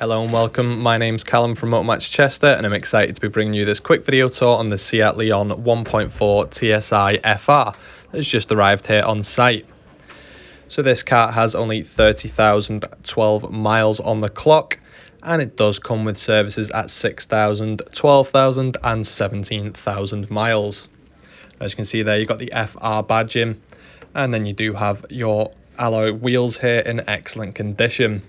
Hello and welcome, my name's Callum from Motor Match Chester and I'm excited to be bringing you this quick video tour on the Seat Leon 1.4 TSI FR that's just arrived here on site. So this car has only 30,012 miles on the clock and it does come with services at 6,000, 12,000 and 17,000 miles. As you can see there you've got the FR badging and then you do have your alloy wheels here in excellent condition.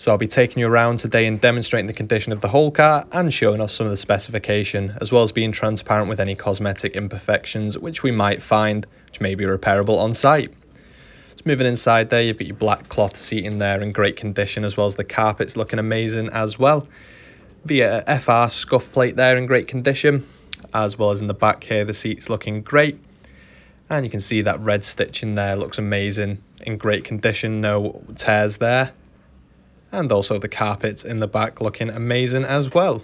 So I'll be taking you around today and demonstrating the condition of the whole car and showing off some of the specification, as well as being transparent with any cosmetic imperfections which we might find, which may be repairable on site. So moving inside there, you've got your black cloth seating there in great condition, as well as the carpets looking amazing as well. Via FR scuff plate there in great condition, as well as in the back here, the seats looking great. And you can see that red stitching there looks amazing, in great condition, no tears there and also the carpets in the back looking amazing as well.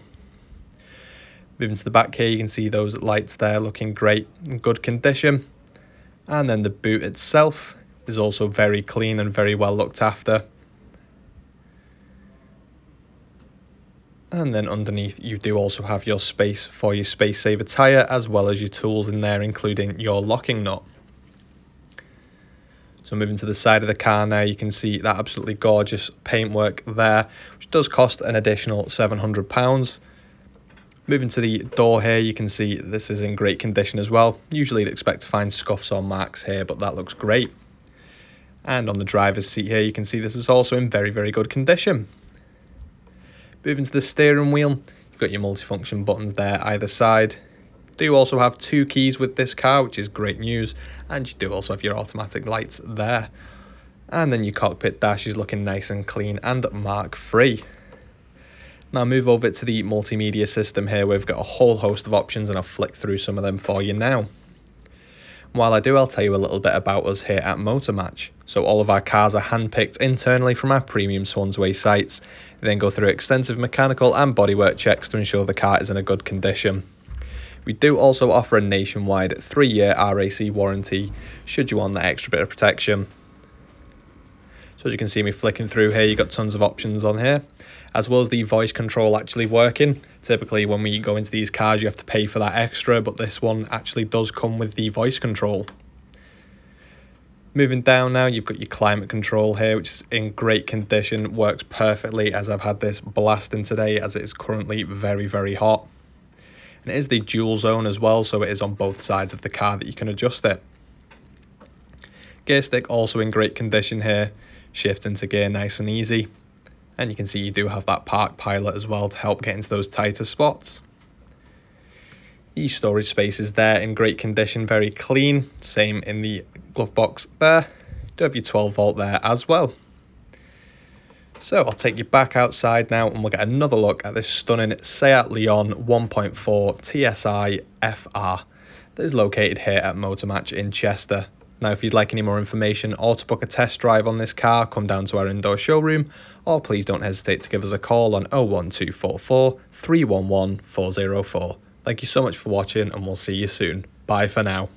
Moving to the back here, you can see those lights there looking great, in good condition. And then the boot itself is also very clean and very well looked after. And then underneath you do also have your space for your space saver tyre as well as your tools in there including your locking nut. So moving to the side of the car now, you can see that absolutely gorgeous paintwork there, which does cost an additional £700. Moving to the door here, you can see this is in great condition as well. Usually you'd expect to find scuffs or marks here, but that looks great. And on the driver's seat here, you can see this is also in very, very good condition. Moving to the steering wheel, you've got your multifunction buttons there either side do also have two keys with this car, which is great news. And you do also have your automatic lights there. And then your cockpit dash is looking nice and clean and mark free. Now move over to the multimedia system here. We've got a whole host of options and I'll flick through some of them for you now. While I do, I'll tell you a little bit about us here at Motor Match. So all of our cars are handpicked internally from our premium Swansway sites. They then go through extensive mechanical and bodywork checks to ensure the car is in a good condition. We do also offer a nationwide three year RAC warranty should you want that extra bit of protection. So as you can see me flicking through here, you've got tons of options on here, as well as the voice control actually working. Typically when we go into these cars, you have to pay for that extra, but this one actually does come with the voice control. Moving down now, you've got your climate control here, which is in great condition, works perfectly as I've had this blasting today as it is currently very, very hot. And it is the dual zone as well, so it is on both sides of the car that you can adjust it. Gear stick also in great condition here, shift into gear nice and easy. And you can see you do have that park pilot as well to help get into those tighter spots. The storage space is there in great condition, very clean. Same in the glove box there. Do have your 12 volt there as well. So I'll take you back outside now and we'll get another look at this stunning Seat Leon 1.4 TSI FR that is located here at Motor Match in Chester. Now if you'd like any more information or to book a test drive on this car, come down to our indoor showroom or please don't hesitate to give us a call on 01244 311 404. Thank you so much for watching and we'll see you soon. Bye for now.